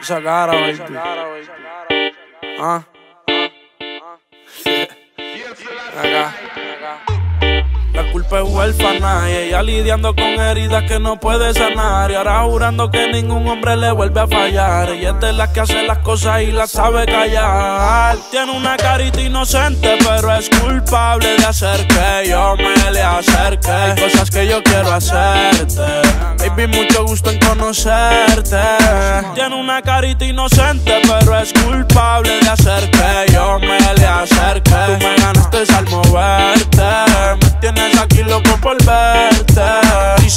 Esa cara, baby. Ah. Acá. La culpa es huérfana y ella lidiando con heridas que no puede sanar. Y ahora jurando que ningún hombre le vuelve a fallar. Ella es de las que hace las cosas y las sabe callar. Tiene una carita inocente, pero es culpable de hacer que yo me le acerque. Hay cosas que yo quiero hacerte. Baby, mucho gusto en conocerte. Tiene una carita inocente, pero es culpable de hacer que yo me le acerque.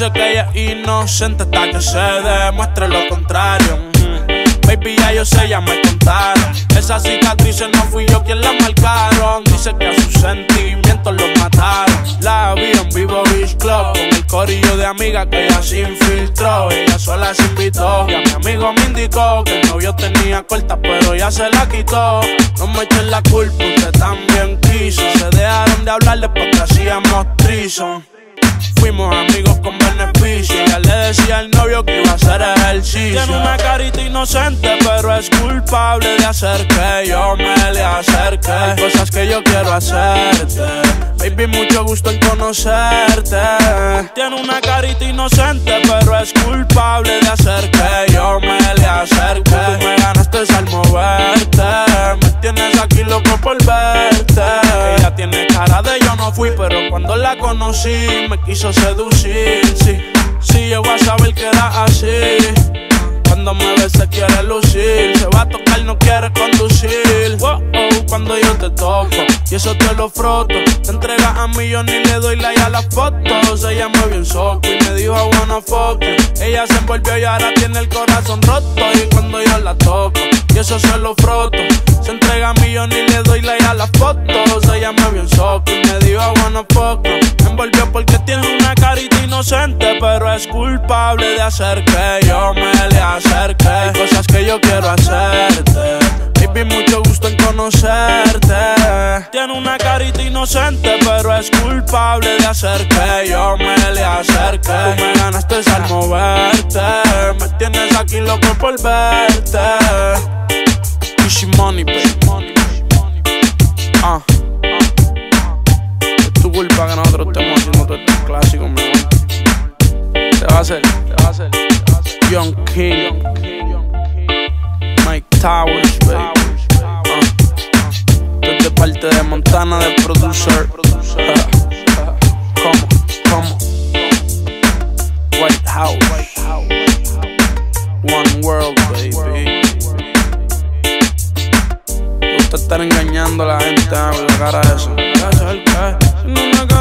Dice que ella es inocente hasta que se demuestre lo contrario. Mm. Baby, ya yo sé, ya me contaron. Esas cicatrices no fui yo quien las marcaron. Dice que a sus sentimientos los mataron. La vi en Vivo Beach Club con el corillo de amigas que ella se infiltró. Ella sola se invitó. Y a mi amigo me indicó que el novio tenía corta, pero ya se la quitó. No me echen la culpa, usted también quiso. Se dejaron de hablarle porque hacíamos trison. Fuimos amigos con beneficio. Ella le decía al novio que iba a hacer ejercicio. Tiene una carita inocente, pero es culpable de hacer que yo me le acerque. Hay cosas que yo quiero hacerte. Baby, mucho gusto en conocerte. Tiene una carita inocente, pero es culpable de hacer que yo me le acerque. Tú me ganaste al moverte. Me tienes aquí loco por verte. De yo no fui, pero cuando la conocí me quiso seducir. Sí, sí, yo a saber que era así. Cuando me ve se quiere lucir, se va a tocar, no quiere conducir. Wow, oh, cuando yo te toco y eso te lo froto, te entregas a mí, yo ni le doy like a las fotos. Ella me vio en soco y me dijo wanna fuck. Ella se envolvió y ahora tiene el corazón roto. Y cuando yo la toco y eso se lo froto, se entrega a mí, yo ni le doy like a las fotos. Ella me vio en soco y me dijo wanna fuck. Me envolvió porque tiene una inocente, pero es culpable de hacer que yo me le acerque. Cosas que yo quiero hacerte. Baby, mucho gusto en conocerte. Tiene una carita inocente, pero es culpable de hacer que yo me le acerque. Tú me ganaste al moverte. Me tienes aquí loco por verte. Easy money, baby. Ah. Hacer, te va a hacer. Young King, Mike Towers, baby. Desde parte de Montana, del producer. Como, como. White House. One World, baby. Te gusta estar engañando a la gente con la cara esa. Eso